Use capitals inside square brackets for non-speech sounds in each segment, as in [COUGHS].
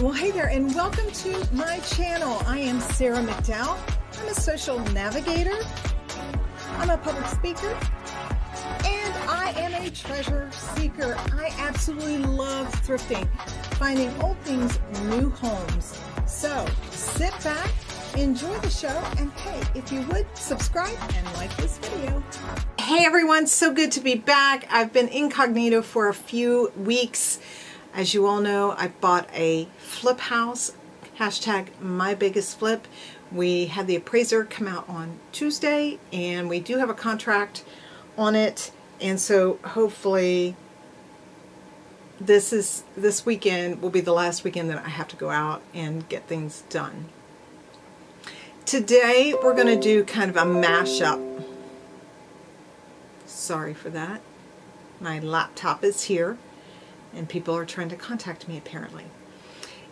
Well, hey there, and welcome to my channel. I am Sara McDowell. I'm a social navigator, I'm a public speaker, and I am a treasure seeker. I absolutely love thrifting, finding old things, new homes. So sit back, enjoy the show, and hey, if you would, subscribe and like this video. Hey everyone, so good to be back. I've been incognito for a few weeks. As you all know, I bought a flip house, hashtag my biggest flip. We had the appraiser come out on Tuesday and we do have a contract on it. And so hopefully this is this weekend will be the last weekend that I have to go out and get things done. Today we're going to do kind of a mashup. Sorry for that. My laptop is here and people are trying to contact me apparently.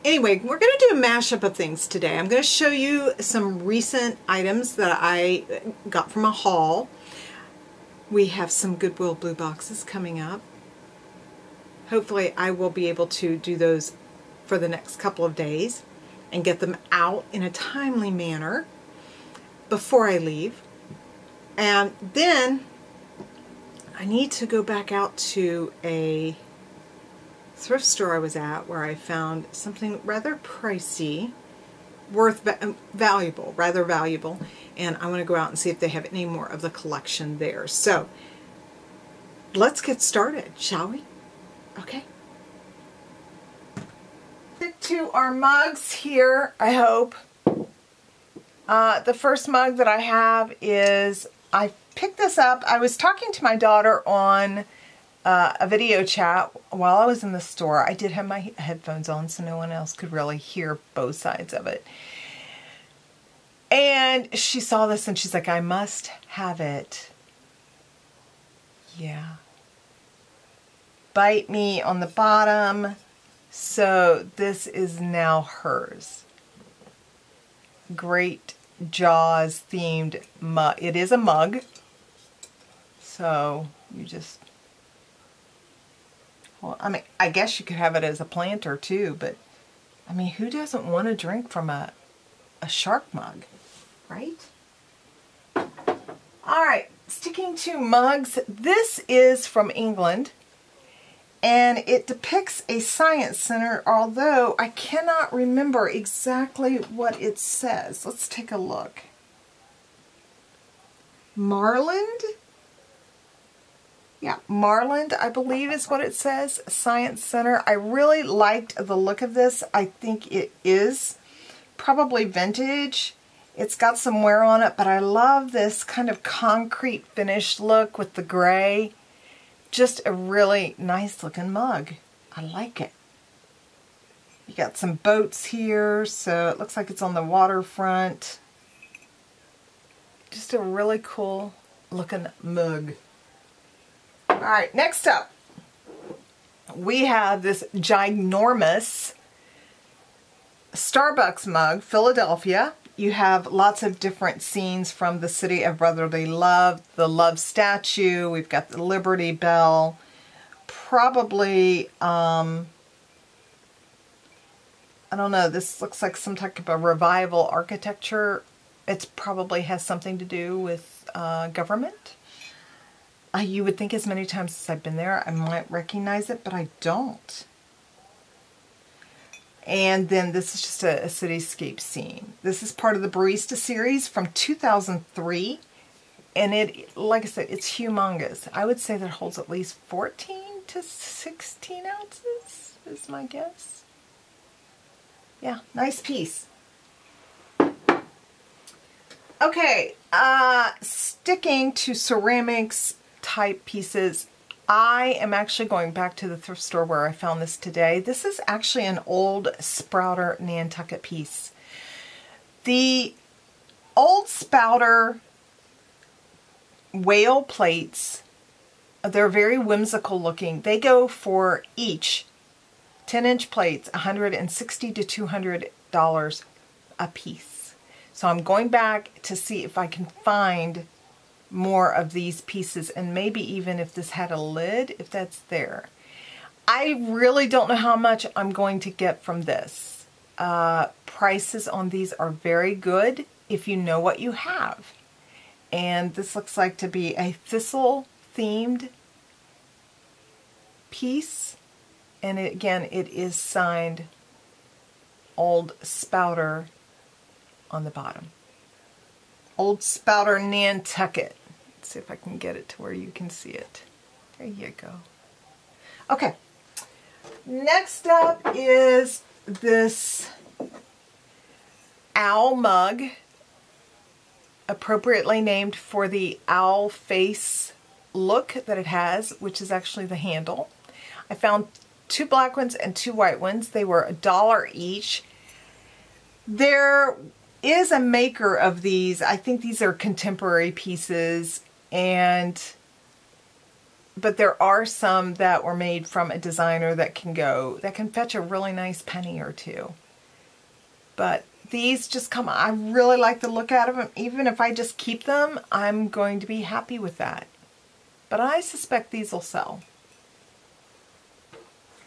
Anyway, we're going to do a mashup of things today. I'm going to show you some recent items that I got from a haul. We have some Goodwill Blue Boxes coming up. Hopefully I will be able to do those for the next couple of days and get them out in a timely manner before I leave. And then I need to go back out to a thrift store I was at where I found something rather pricey, worth um, valuable, rather valuable, and I want to go out and see if they have any more of the collection there. So let's get started, shall we? Okay. To our mugs here, I hope. Uh, the first mug that I have is, I picked this up, I was talking to my daughter on uh, a video chat while I was in the store. I did have my headphones on so no one else could really hear both sides of it. And she saw this and she's like, I must have it. Yeah. Bite me on the bottom. So this is now hers. Great Jaws themed mug. It is a mug. So you just well, I mean, I guess you could have it as a planter too, but I mean, who doesn't want to drink from a, a shark mug, right? All right, sticking to mugs, this is from England and it depicts a science center, although I cannot remember exactly what it says. Let's take a look. Marland? Yeah, Marland, I believe is what it says, Science Center. I really liked the look of this. I think it is probably vintage. It's got some wear on it, but I love this kind of concrete finish look with the gray. Just a really nice looking mug. I like it. You got some boats here, so it looks like it's on the waterfront. Just a really cool looking mug. All right, next up, we have this ginormous Starbucks mug, Philadelphia. You have lots of different scenes from the City of Brotherly Love, the Love Statue, we've got the Liberty Bell, probably, um, I don't know, this looks like some type of a revival architecture. It probably has something to do with uh, government. You would think as many times as I've been there, I might recognize it, but I don't. And then this is just a, a cityscape scene. This is part of the Barista series from 2003. And it, like I said, it's humongous. I would say that holds at least 14 to 16 ounces is my guess. Yeah, nice piece. Okay, uh, sticking to ceramics type pieces. I am actually going back to the thrift store where I found this today. This is actually an old Spouter Nantucket piece. The old Spouter whale plates, they're very whimsical looking. They go for each 10 inch plates, 160 to $200 a piece. So I'm going back to see if I can find more of these pieces and maybe even if this had a lid, if that's there. I really don't know how much I'm going to get from this. uh, prices on these are very good if you know what you have. And this looks like to be a thistle themed piece. And it, again, it is signed Old Spouter on the bottom. Old Spouter Nantucket. Let's see if I can get it to where you can see it. There you go. Okay. Next up is this owl mug, appropriately named for the owl face look that it has, which is actually the handle. I found two black ones and two white ones. They were a dollar each. There is a maker of these. I think these are contemporary pieces and but there are some that were made from a designer that can go that can fetch a really nice penny or two. But these just come I really like the look out of them. Even if I just keep them, I'm going to be happy with that. But I suspect these will sell.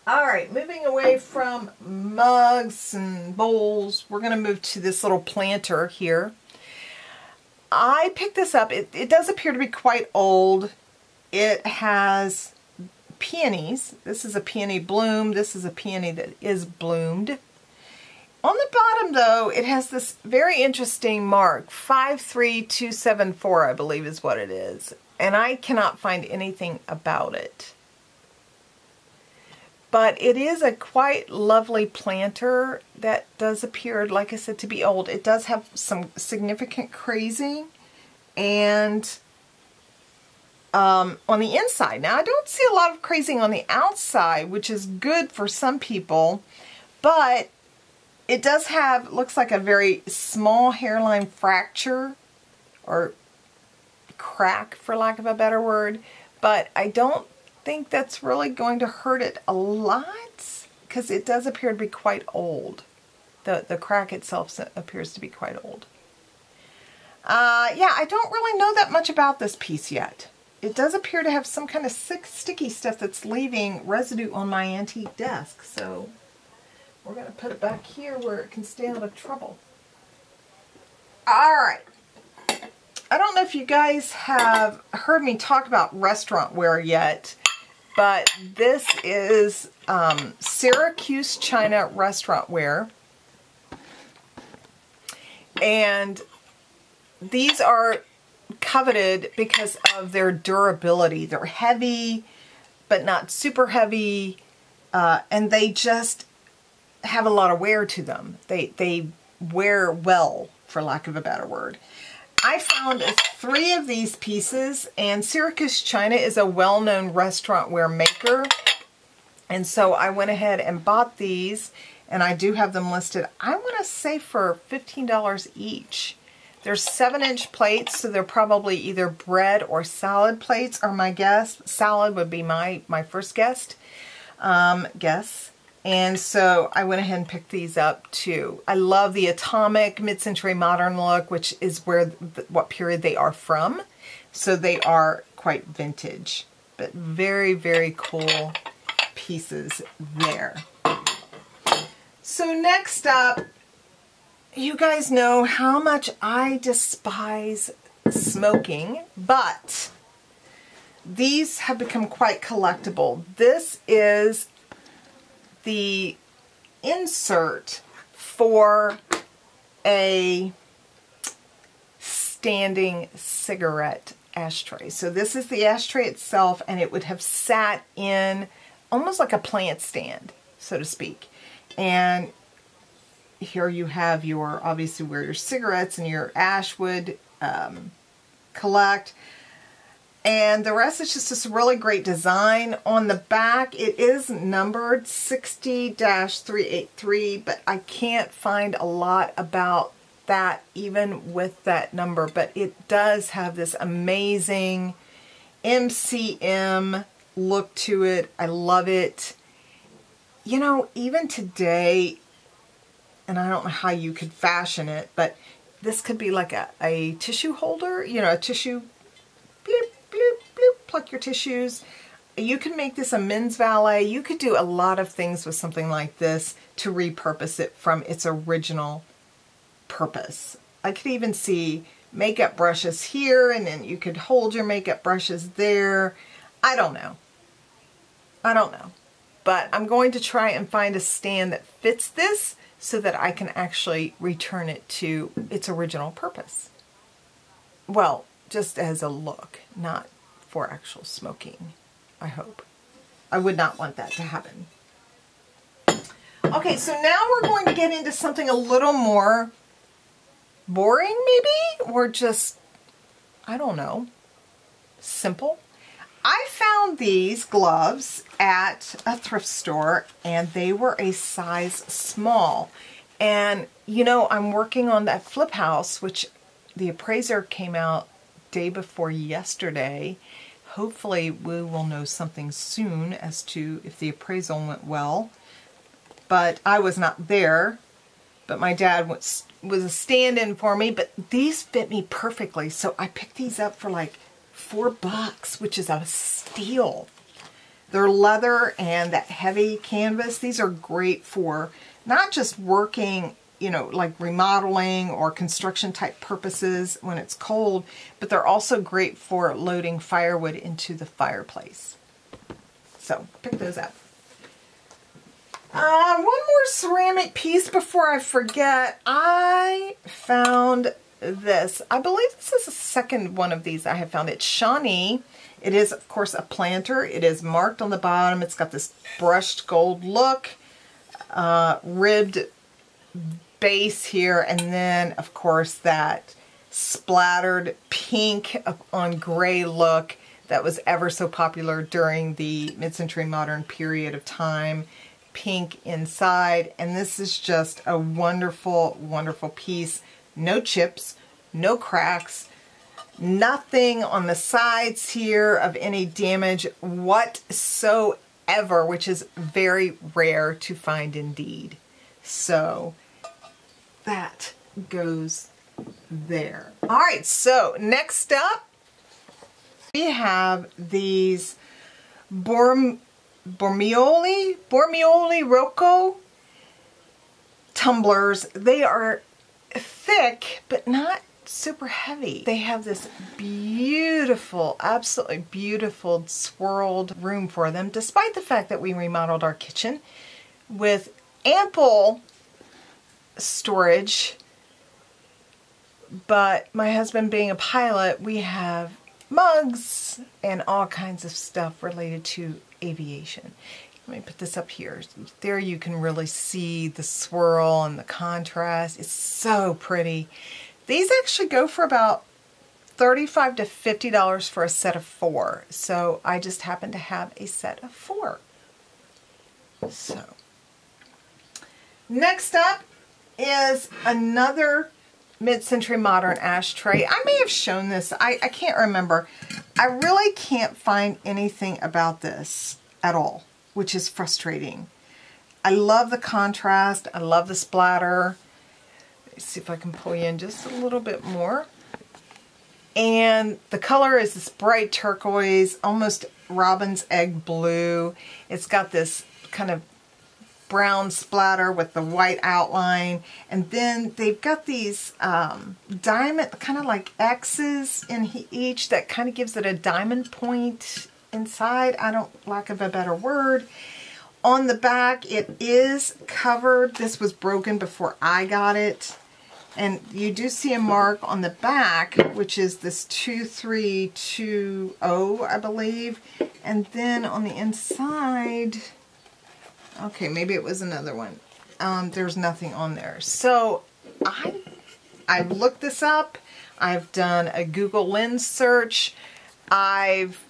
All right, moving away from mugs and bowls, we're going to move to this little planter here. I picked this up. It, it does appear to be quite old. It has peonies. This is a peony bloom. This is a peony that is bloomed. On the bottom, though, it has this very interesting mark, 53274, I believe is what it is. And I cannot find anything about it. But it is a quite lovely planter that does appear, like I said, to be old. It does have some significant crazing and um, on the inside. Now, I don't see a lot of crazing on the outside, which is good for some people, but it does have, looks like a very small hairline fracture or crack, for lack of a better word, but I don't think that's really going to hurt it a lot because it does appear to be quite old. The, the crack itself appears to be quite old. Uh, yeah, I don't really know that much about this piece yet. It does appear to have some kind of sick, sticky stuff that's leaving residue on my antique desk. So we're going to put it back here where it can stay out of trouble. All right. I don't know if you guys have heard me talk about restaurant ware yet, but this is um, Syracuse China restaurant ware. And these are coveted because of their durability. They're heavy, but not super heavy, uh, and they just have a lot of wear to them. They, they wear well, for lack of a better word. I found three of these pieces, and Syracuse China is a well-known restaurant ware maker. And so I went ahead and bought these, and I do have them listed, I want to say for $15 each. They're 7-inch plates, so they're probably either bread or salad plates are my guess. Salad would be my, my first guess. Um, guess. And so I went ahead and picked these up too. I love the atomic mid-century modern look, which is where what period they are from. So they are quite vintage, but very, very cool pieces there. So next up, you guys know how much I despise smoking, but these have become quite collectible. This is the insert for a standing cigarette ashtray. So this is the ashtray itself and it would have sat in almost like a plant stand, so to speak. And here you have your, obviously where your cigarettes and your ash would um, collect and the rest is just this really great design. On the back, it is numbered 60-383, but I can't find a lot about that even with that number, but it does have this amazing MCM look to it. I love it. You know, even today, and I don't know how you could fashion it, but this could be like a, a tissue holder, you know, a tissue pluck your tissues. you can make this a men's valet. You could do a lot of things with something like this to repurpose it from its original purpose. I could even see makeup brushes here and then you could hold your makeup brushes there. I don't know. I don't know. But I'm going to try and find a stand that fits this so that I can actually return it to its original purpose. Well, just as a look, not for actual smoking, I hope. I would not want that to happen. Okay, so now we're going to get into something a little more boring, maybe? Or just, I don't know, simple. I found these gloves at a thrift store and they were a size small. And, you know, I'm working on that flip house, which the appraiser came out day before yesterday. Hopefully we will know something soon as to if the appraisal went well. But I was not there. But my dad was, was a stand-in for me. But these fit me perfectly. So I picked these up for like four bucks, which is a steal. They're leather and that heavy canvas. These are great for not just working you know, like remodeling or construction type purposes when it's cold, but they're also great for loading firewood into the fireplace. So pick those up. Uh, one more ceramic piece before I forget. I found this. I believe this is the second one of these I have found. It's Shawnee. It is, of course, a planter. It is marked on the bottom. It's got this brushed gold look, uh, ribbed base here, and then, of course, that splattered pink on gray look that was ever so popular during the mid-century modern period of time. Pink inside, and this is just a wonderful, wonderful piece. No chips, no cracks, nothing on the sides here of any damage whatsoever, which is very rare to find indeed. So that goes there. All right, so next up, we have these Borm Bormioli, Bormioli Rocco tumblers. They are thick, but not super heavy. They have this beautiful, absolutely beautiful swirled room for them, despite the fact that we remodeled our kitchen with ample storage. But my husband being a pilot, we have mugs and all kinds of stuff related to aviation. Let me put this up here. There you can really see the swirl and the contrast. It's so pretty. These actually go for about 35 to $50 for a set of four. So I just happen to have a set of four. So next up is another mid-century modern ashtray. I may have shown this. I, I can't remember. I really can't find anything about this at all, which is frustrating. I love the contrast. I love the splatter. Let's see if I can pull you in just a little bit more. And the color is this bright turquoise, almost robin's egg blue. It's got this kind of brown splatter with the white outline. And then they've got these um, diamond, kind of like X's in each that kind of gives it a diamond point inside. I don't lack of a better word. On the back, it is covered. This was broken before I got it. And you do see a mark on the back, which is this 2320, I believe. And then on the inside, Okay, maybe it was another one. Um, there's nothing on there. So I, I've looked this up. I've done a Google Lens search. I've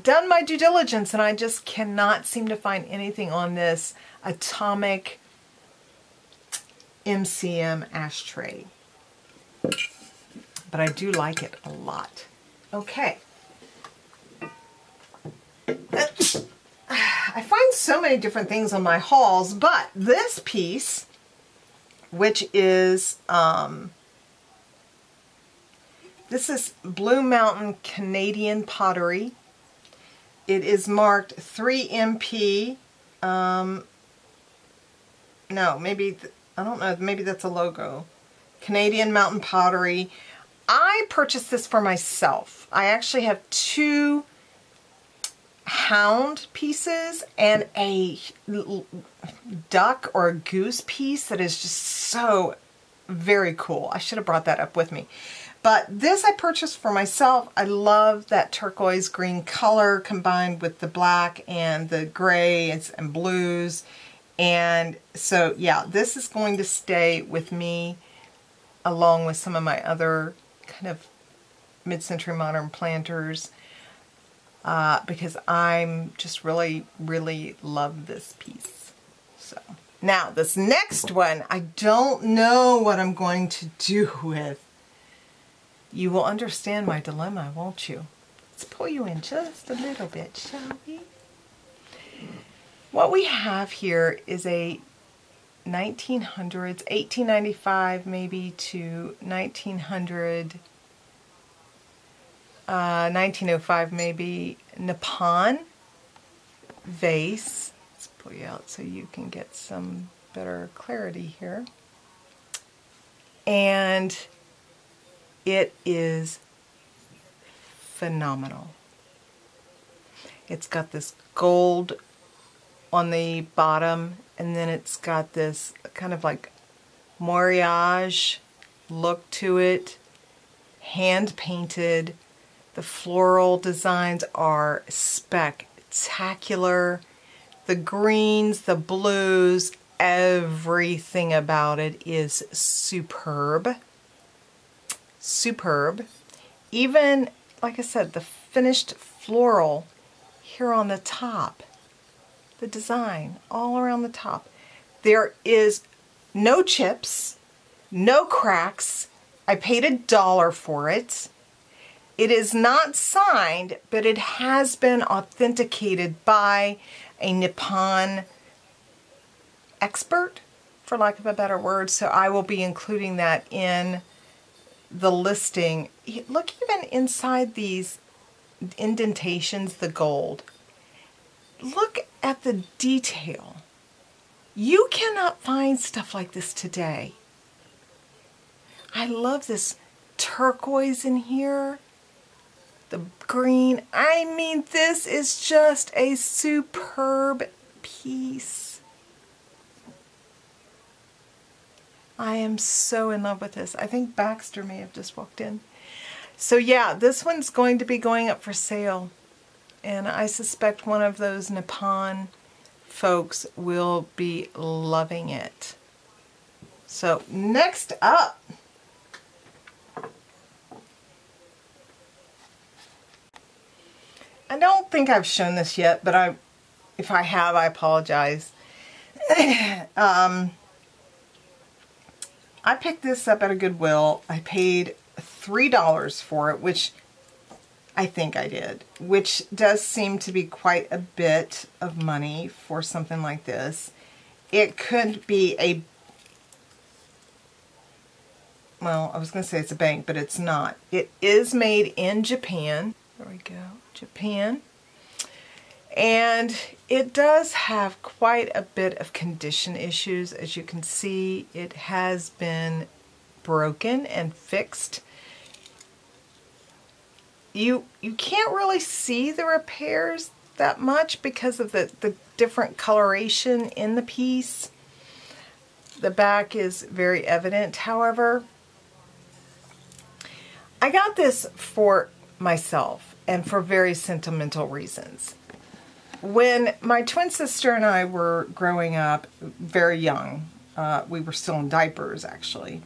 done my due diligence and I just cannot seem to find anything on this atomic MCM ashtray. But I do like it a lot. Okay. I find so many different things on my hauls, but this piece, which is, um, this is Blue Mountain Canadian Pottery. it is marked 3MP. Um, no, maybe, I don't know, maybe that's a logo. Canadian Mountain Pottery. I purchased this for myself. I actually have two hound pieces and a duck or a goose piece that is just so very cool. I should have brought that up with me. But this I purchased for myself. I love that turquoise green color combined with the black and the gray and blues. And so, yeah, this is going to stay with me along with some of my other kind of mid-century modern planters uh, because I'm just really, really love this piece. So now this next one, I don't know what I'm going to do with. You will understand my dilemma, won't you? Let's pull you in just a little bit, shall we? What we have here is a 1900s, 1895 maybe to 1900, uh, 1905 maybe, Nippon vase. Let's pull you out so you can get some better clarity here. And it is phenomenal. It's got this gold on the bottom and then it's got this kind of like moriage look to it, hand painted. The floral designs are spectacular. The greens, the blues, everything about it is superb superb. Even, like I said, the finished floral here on the top, the design all around the top. There is no chips, no cracks. I paid a dollar for it. It is not signed, but it has been authenticated by a Nippon expert, for lack of a better word. So I will be including that in the listing, look even inside these indentations, the gold. Look at the detail. You cannot find stuff like this today. I love this turquoise in here. The green. I mean, this is just a superb piece. I am so in love with this. I think Baxter may have just walked in. So yeah, this one's going to be going up for sale. And I suspect one of those Nippon folks will be loving it. So next up, I don't think I've shown this yet, but I, if I have, I apologize. [COUGHS] um, I picked this up at a Goodwill. I paid $3 for it, which I think I did, which does seem to be quite a bit of money for something like this. It could be a, well, I was going to say it's a bank, but it's not. It is made in Japan. There we go, Japan. And it does have quite a bit of condition issues. As you can see, it has been broken and fixed. You, you can't really see the repairs that much because of the, the different coloration in the piece. The back is very evident, however. I got this for myself and for very sentimental reasons. When my twin sister and I were growing up, very young, uh, we were still in diapers actually,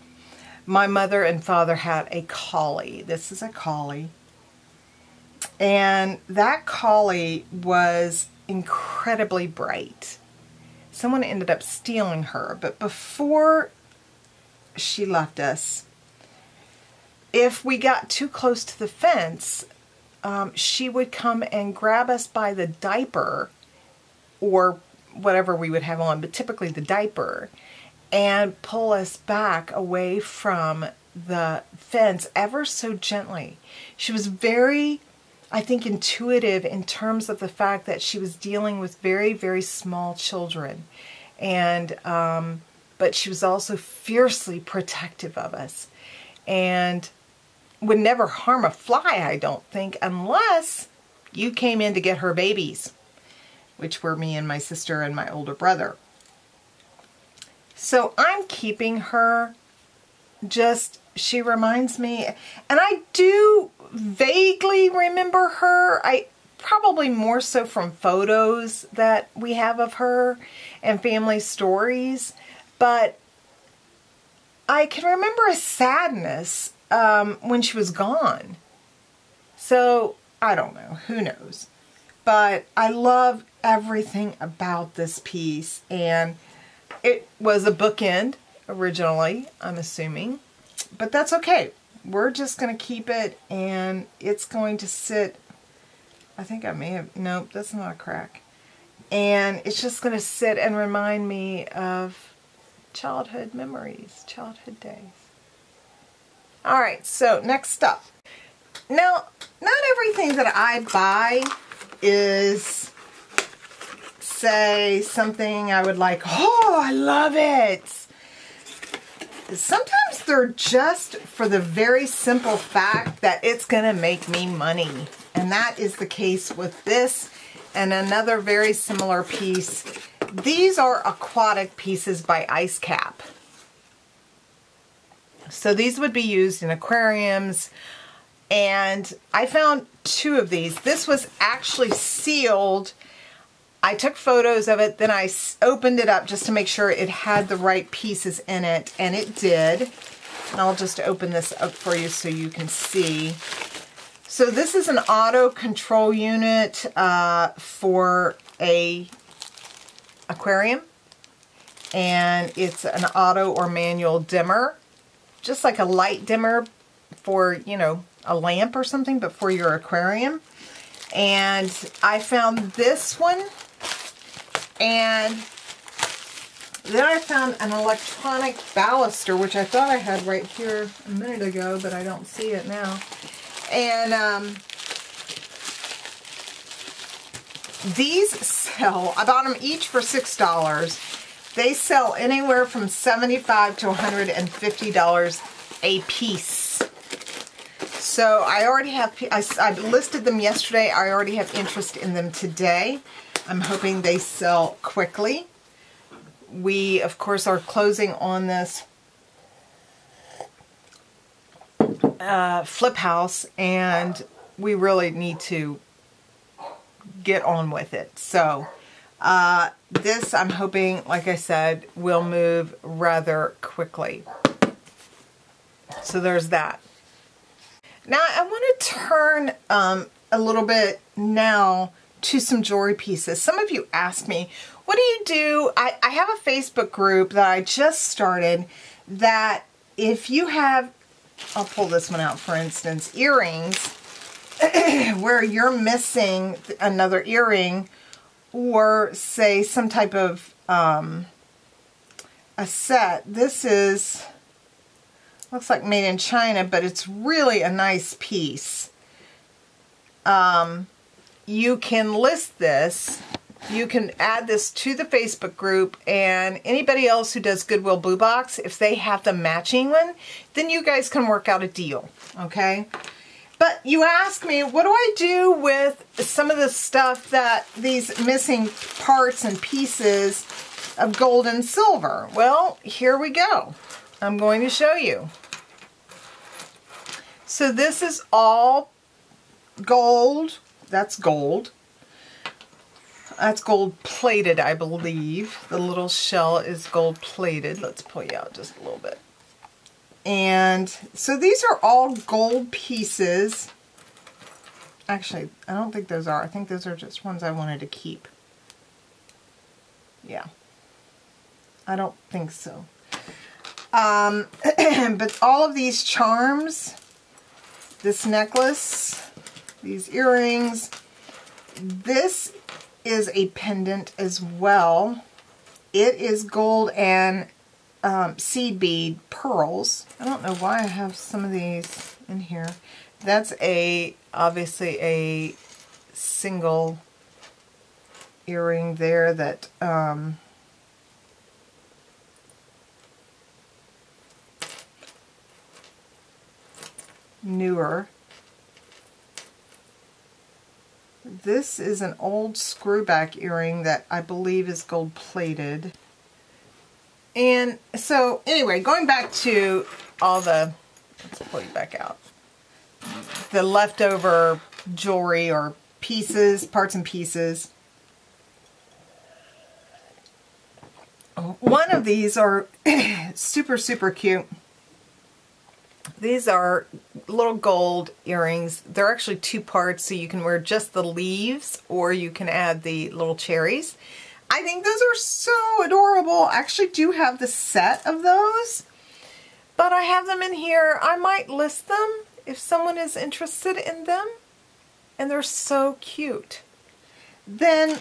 my mother and father had a collie. This is a collie. And that collie was incredibly bright. Someone ended up stealing her, but before she left us, if we got too close to the fence, um, she would come and grab us by the diaper or whatever we would have on, but typically the diaper, and pull us back away from the fence ever so gently. She was very I think, intuitive in terms of the fact that she was dealing with very, very small children. And, um, but she was also fiercely protective of us. And would never harm a fly, I don't think, unless you came in to get her babies, which were me and my sister and my older brother. So I'm keeping her just, she reminds me, and I do vaguely remember her. I probably more so from photos that we have of her and family stories, but I can remember a sadness um, when she was gone. So I don't know, who knows. But I love everything about this piece and it was a bookend originally, I'm assuming. But that's okay. We're just going to keep it and it's going to sit, I think I may have, nope, that's not a crack. And it's just going to sit and remind me of childhood memories, childhood days. All right, so next up. Now, not everything that I buy is, say, something I would like, oh, I love it. Sometimes they're just for the very simple fact that it's going to make me money. And that is the case with this and another very similar piece. These are aquatic pieces by Ice Cap. So these would be used in aquariums. And I found two of these. This was actually sealed. I took photos of it, then I opened it up just to make sure it had the right pieces in it, and it did. And I'll just open this up for you so you can see. So this is an auto control unit uh, for a aquarium, and it's an auto or manual dimmer just like a light dimmer for, you know, a lamp or something, but for your aquarium. And I found this one and then I found an electronic ballast, which I thought I had right here a minute ago, but I don't see it now. And um, these sell, I bought them each for $6. They sell anywhere from 75 to $150 a piece. So I already have, I, I listed them yesterday. I already have interest in them today. I'm hoping they sell quickly. We, of course, are closing on this uh, flip house and we really need to get on with it. So uh, this, I'm hoping, like I said, will move rather quickly. So there's that. Now I want to turn um, a little bit now to some jewelry pieces. Some of you asked me, what do you do? I, I have a Facebook group that I just started that if you have, I'll pull this one out for instance, earrings, [CLEARS THROAT] where you're missing another earring or say some type of um, a set. This is, looks like made in China, but it's really a nice piece. Um, you can list this. You can add this to the Facebook group and anybody else who does Goodwill Blue Box, if they have the matching one, then you guys can work out a deal, okay? But you ask me, what do I do with some of the stuff that these missing parts and pieces of gold and silver? Well, here we go. I'm going to show you. So this is all gold. That's gold. That's gold plated, I believe. The little shell is gold plated. Let's pull you out just a little bit. And so these are all gold pieces. Actually, I don't think those are. I think those are just ones I wanted to keep. Yeah. I don't think so. Um, [CLEARS THROAT] but all of these charms, this necklace, these earrings, this is a pendant as well. It is gold and um, seed bead pearls. I don't know why I have some of these in here. that's a, obviously a single earring there that, um, newer. This is an old screwback earring that I believe is gold plated. And so anyway, going back to all the, let's pull you back out, the leftover jewelry or pieces, parts and pieces. One of these are [COUGHS] super, super cute. These are little gold earrings. They're actually two parts, so you can wear just the leaves or you can add the little cherries. I think those are so adorable. I actually do have the set of those, but I have them in here. I might list them if someone is interested in them, and they're so cute. Then,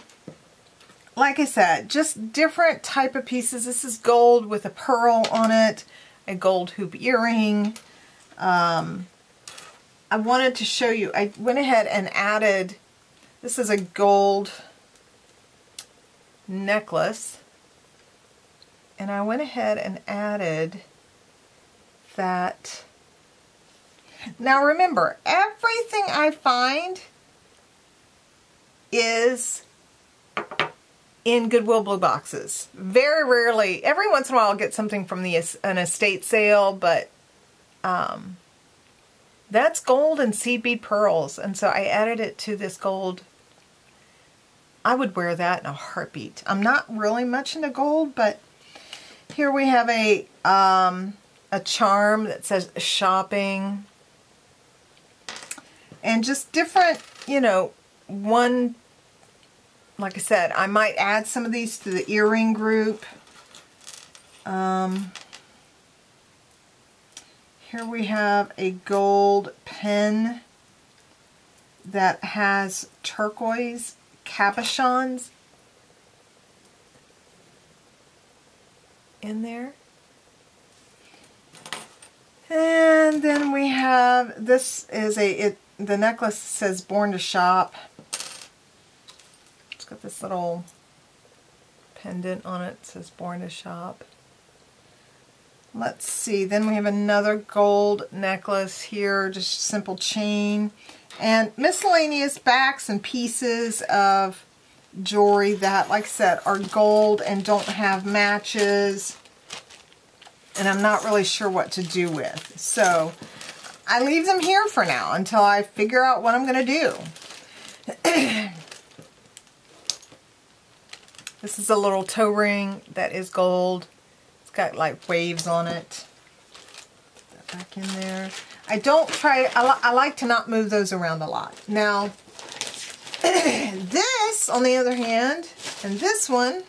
like I said, just different type of pieces. This is gold with a pearl on it, a gold hoop earring, um, I wanted to show you, I went ahead and added, this is a gold necklace, and I went ahead and added that. Now remember, everything I find is in Goodwill Blue Boxes. Very rarely, every once in a while I'll get something from the an estate sale, but um, that's gold and seed bead pearls. And so I added it to this gold. I would wear that in a heartbeat. I'm not really much into gold, but here we have a um, a charm that says shopping. And just different, you know, one, like I said, I might add some of these to the earring group. Um, here we have a gold pen that has turquoise cabochons in there. And then we have, this is a, it, the necklace says Born to Shop. It's got this little pendant on it, it says Born to Shop. Let's see, then we have another gold necklace here, just simple chain. And miscellaneous backs and pieces of jewelry that, like I said, are gold and don't have matches. And I'm not really sure what to do with. So I leave them here for now until I figure out what I'm going to do. [CLEARS THROAT] this is a little toe ring that is gold. It's got like waves on it. Put that back in there. I don't try, I, li I like to not move those around a lot. Now, [CLEARS THROAT] this, on the other hand, and this one,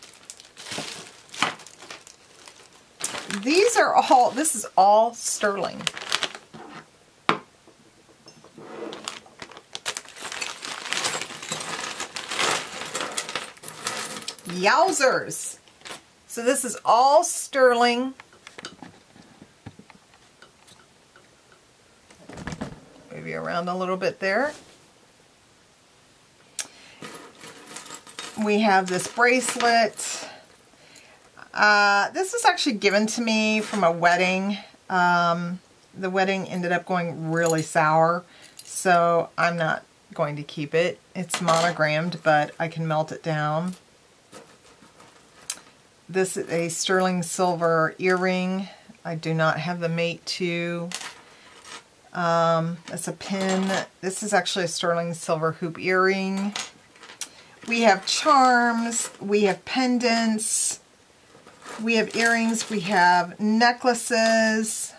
these are all, this is all sterling. Yowzers! So this is all sterling. Maybe around a little bit there. We have this bracelet. Uh, this was actually given to me from a wedding. Um, the wedding ended up going really sour, so I'm not going to keep it. It's monogrammed, but I can melt it down. This is a sterling silver earring. I do not have the mate 2. Um, it's a pin. This is actually a sterling silver hoop earring. We have charms. We have pendants. We have earrings. We have necklaces.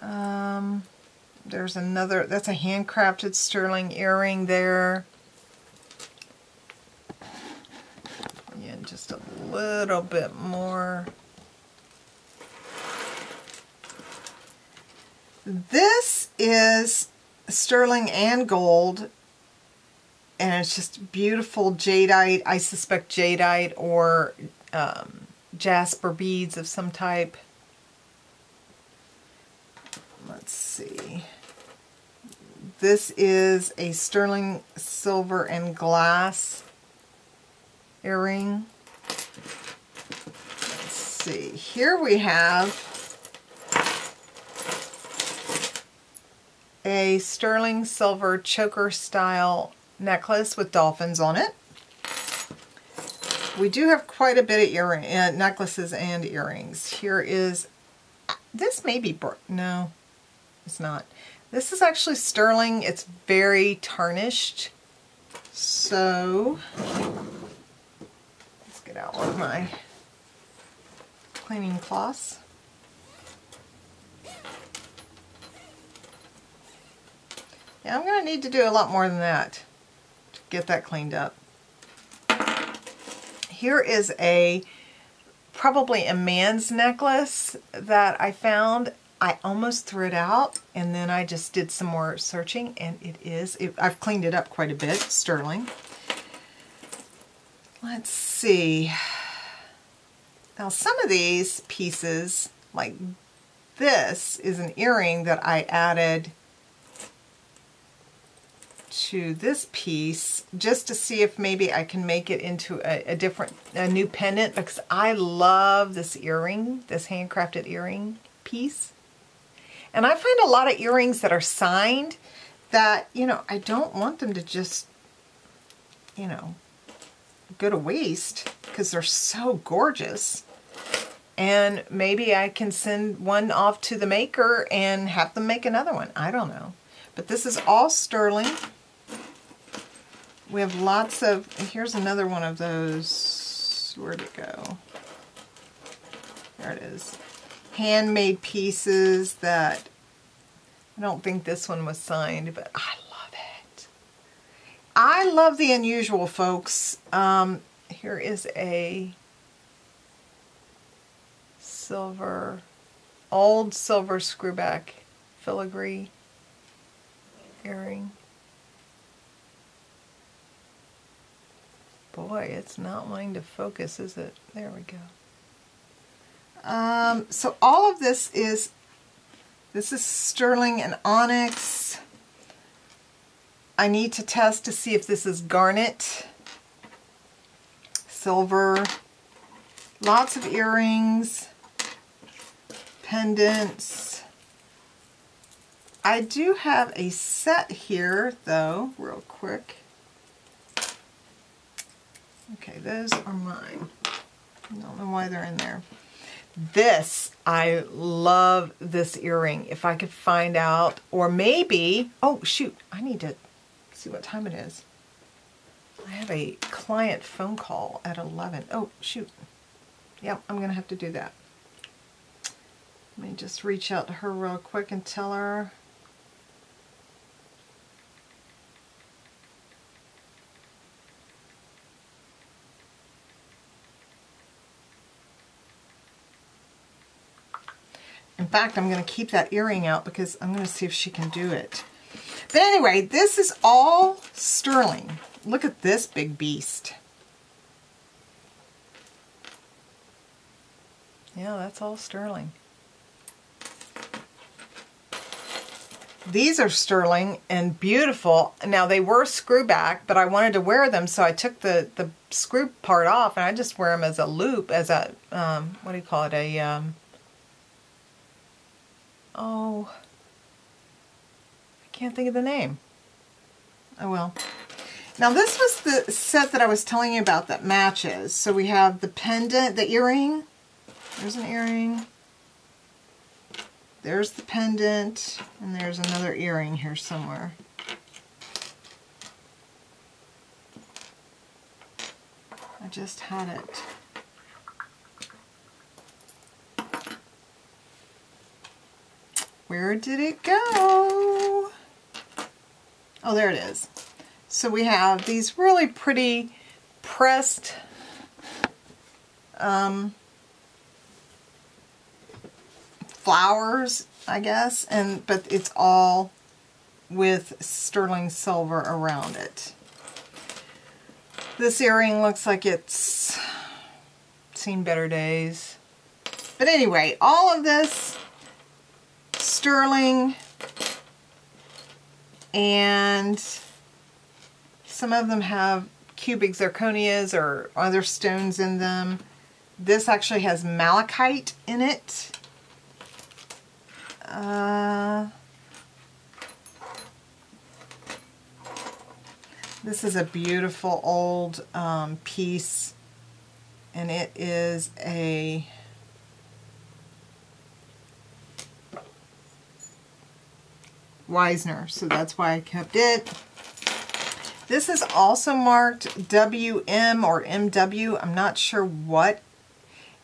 Um, there's another, that's a handcrafted sterling earring there. Yeah, just a little bit more. This is sterling and gold and it's just beautiful jadeite. I suspect jadeite or um, jasper beads of some type. Let's see. This is a sterling silver and glass earring. Let's see. Here we have a sterling silver choker style necklace with dolphins on it. We do have quite a bit of earring, uh, necklaces and earrings. Here is, this may be, no, it's not. This is actually sterling. It's very tarnished. So, let's get out one of my cleaning cloths. I'm going to need to do a lot more than that to get that cleaned up. Here is a probably a man's necklace that I found. I almost threw it out and then I just did some more searching and it is, it, I've cleaned it up quite a bit, sterling. Let's see. Now some of these pieces, like this is an earring that I added to this piece just to see if maybe I can make it into a, a, different, a new pendant because I love this earring, this handcrafted earring piece. And I find a lot of earrings that are signed that, you know, I don't want them to just, you know, go to waste because they're so gorgeous. And maybe I can send one off to the maker and have them make another one. I don't know. But this is all sterling. We have lots of, here's another one of those, where'd it go? There it is. Handmade pieces that, I don't think this one was signed, but I love it. I love the unusual, folks. Um, here is a silver, old silver screwback filigree earring. Boy, it's not wanting to focus, is it? There we go. Um, so all of this is, this is sterling and onyx. I need to test to see if this is garnet, silver, lots of earrings, pendants. I do have a set here, though, real quick. Okay, those are mine. I don't know why they're in there. This, I love this earring. If I could find out, or maybe, oh shoot, I need to see what time it is. I have a client phone call at 11. Oh, shoot. Yep, I'm going to have to do that. Let me just reach out to her real quick and tell her fact, I'm going to keep that earring out because I'm going to see if she can do it. But anyway, this is all sterling. Look at this big beast. Yeah, that's all sterling. These are sterling and beautiful. Now they were screw back, but I wanted to wear them, so I took the, the screw part off and I just wear them as a loop, as a, um, what do you call it, a, um, Oh, I can't think of the name. Oh well. Now this was the set that I was telling you about that matches. So we have the pendant, the earring. There's an earring. There's the pendant. And there's another earring here somewhere. I just had it. Where did it go? Oh, there it is. So we have these really pretty pressed um, flowers, I guess, and but it's all with sterling silver around it. This earring looks like it's seen better days. But anyway, all of this sterling and some of them have cubic zirconias or other stones in them. This actually has malachite in it. Uh, this is a beautiful old um, piece and it is a Wiesner, so that's why I kept it. This is also marked WM or MW. I'm not sure what.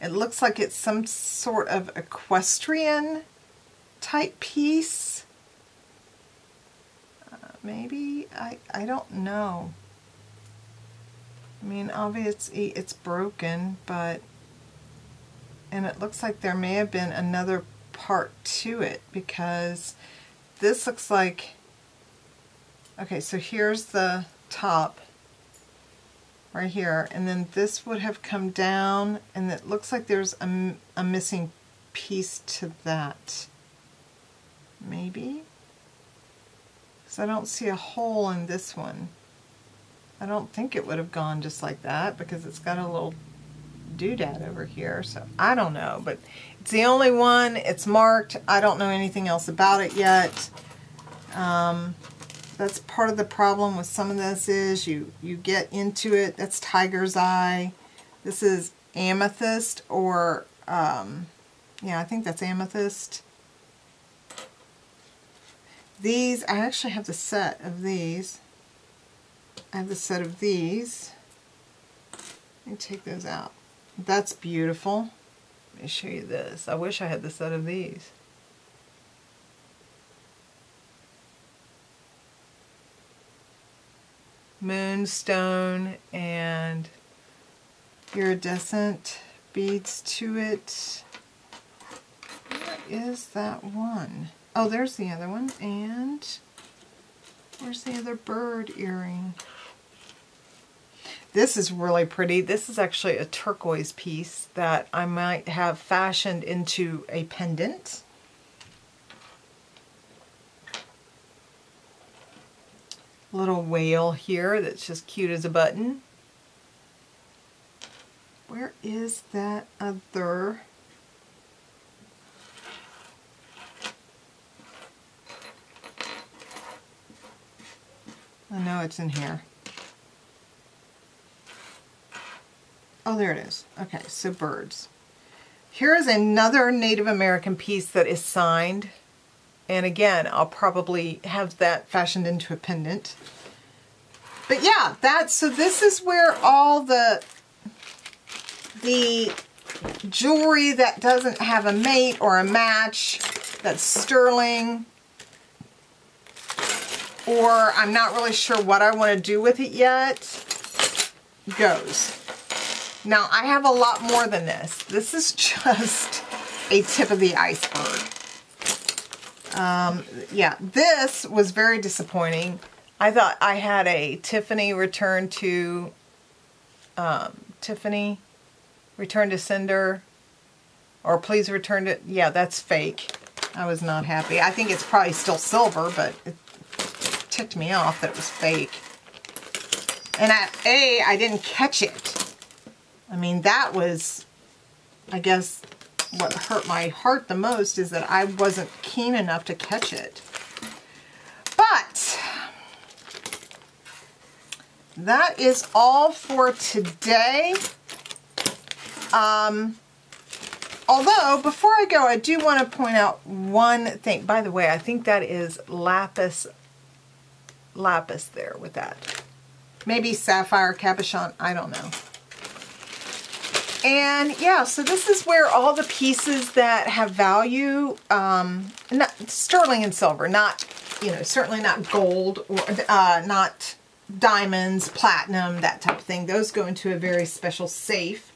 It looks like it's some sort of equestrian type piece. Uh, maybe? I, I don't know. I mean, obviously it's broken, but... And it looks like there may have been another part to it because this looks like... Okay, so here's the top right here and then this would have come down and it looks like there's a, a missing piece to that. Maybe? Because I don't see a hole in this one. I don't think it would have gone just like that because it's got a little doodad over here so I don't know but it's the only one it's marked I don't know anything else about it yet um, that's part of the problem with some of this is you, you get into it. That's tiger's eye. This is amethyst or, um, yeah, I think that's amethyst. These, I actually have the set of these. I have the set of these. Let me take those out. That's beautiful. Let me show you this. I wish I had the set of these. moonstone and iridescent beads to it. What is that one? Oh, there's the other one. And where's the other bird earring? This is really pretty. This is actually a turquoise piece that I might have fashioned into a pendant. little whale here that's just cute as a button. Where is that other? Oh, I know it's in here. Oh, there it is. Okay, so birds. Here is another Native American piece that is signed. And again, I'll probably have that fashioned into a pendant. But yeah, that so this is where all the the jewelry that doesn't have a mate or a match, that's sterling, or I'm not really sure what I want to do with it yet, goes. Now, I have a lot more than this. This is [LAUGHS] just a tip of the iceberg. Um, yeah, this was very disappointing. I thought I had a Tiffany return to um, Tiffany return to sender or please return to yeah that's fake I was not happy I think it's probably still silver but it ticked me off that it was fake and at A I didn't catch it I mean that was I guess what hurt my heart the most is that I wasn't keen enough to catch it. But that is all for today. Um, although, before I go, I do want to point out one thing. By the way, I think that is lapis, lapis there with that. Maybe sapphire cabochon, I don't know. And yeah, so this is where all the pieces that have value, um, not sterling and silver, not, you know, certainly not gold or uh, not diamonds, platinum, that type of thing. Those go into a very special safe.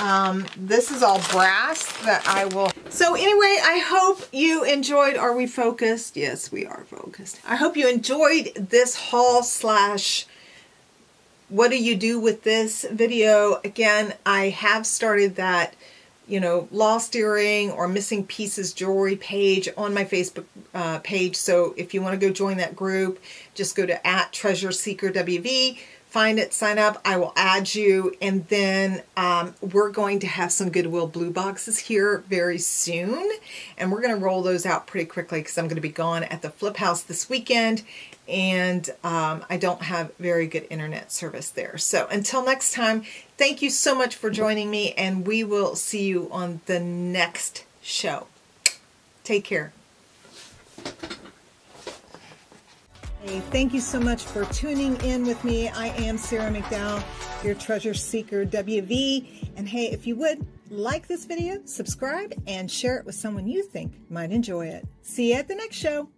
Um, this is all brass that I will... So anyway, I hope you enjoyed... Are we focused? Yes, we are focused. I hope you enjoyed this haul slash what do you do with this video? Again, I have started that you know, lost earring or missing pieces jewelry page on my Facebook uh, page. So if you want to go join that group, just go to at Treasure Seeker WV, find it, sign up. I will add you, and then um, we're going to have some Goodwill blue boxes here very soon, and we're going to roll those out pretty quickly because I'm going to be gone at the Flip House this weekend, and um, I don't have very good internet service there. So until next time, thank you so much for joining me, and we will see you on the next show. Take care. Hey, thank you so much for tuning in with me. I am Sara McDowell, your treasure seeker WV. And hey, if you would like this video, subscribe and share it with someone you think might enjoy it. See you at the next show.